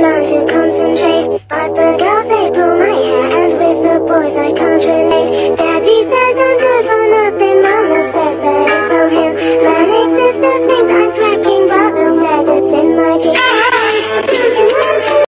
plunge and concentrate.